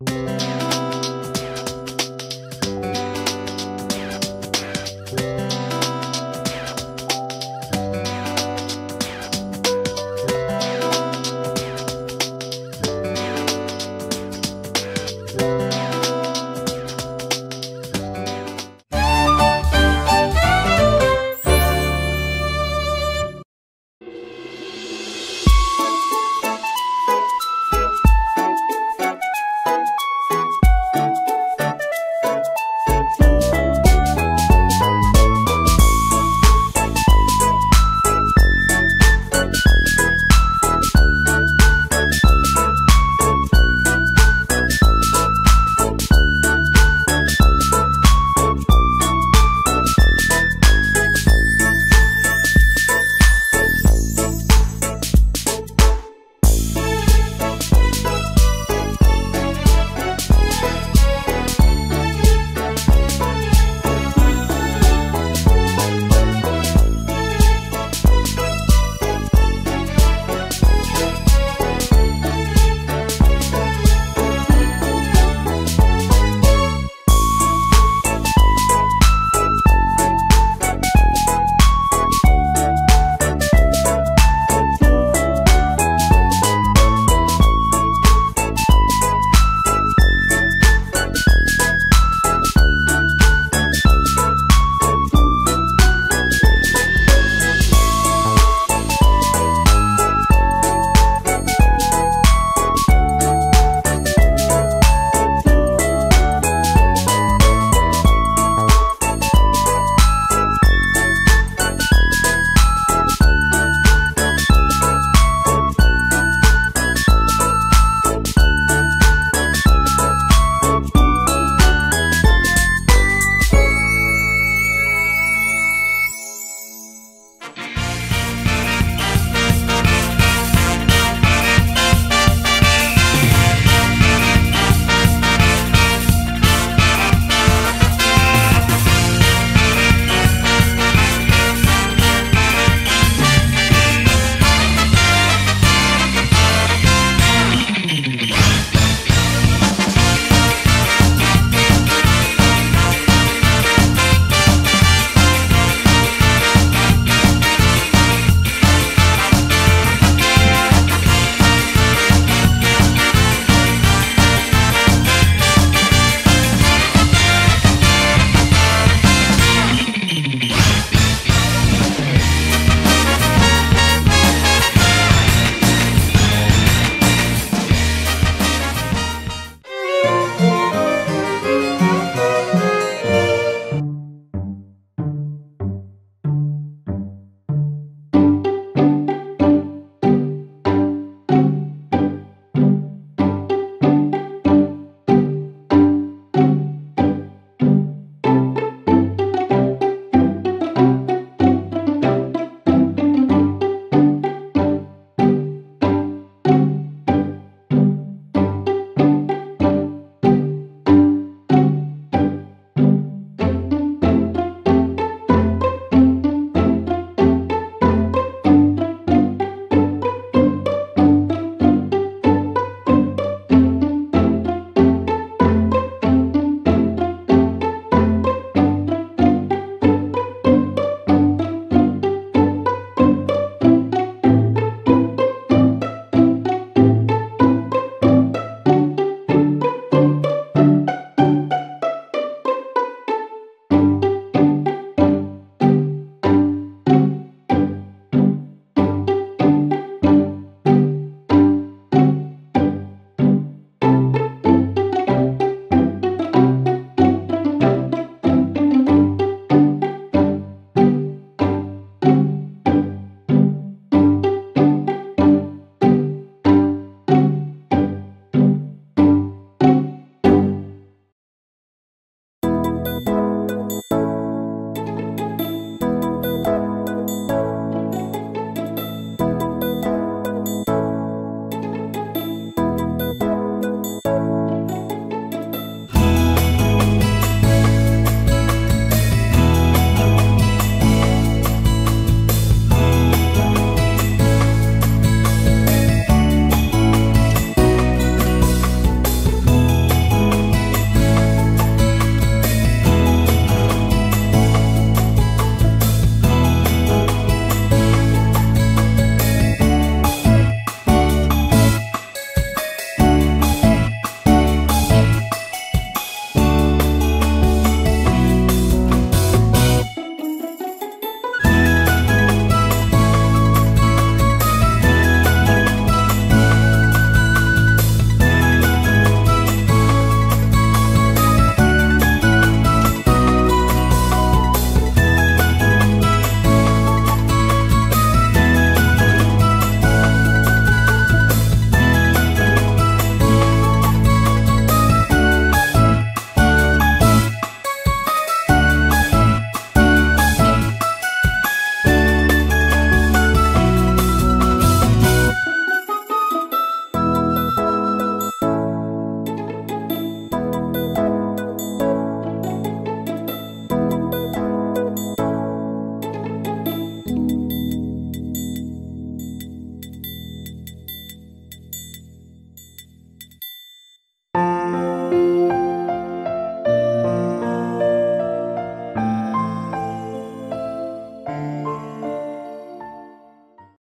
Música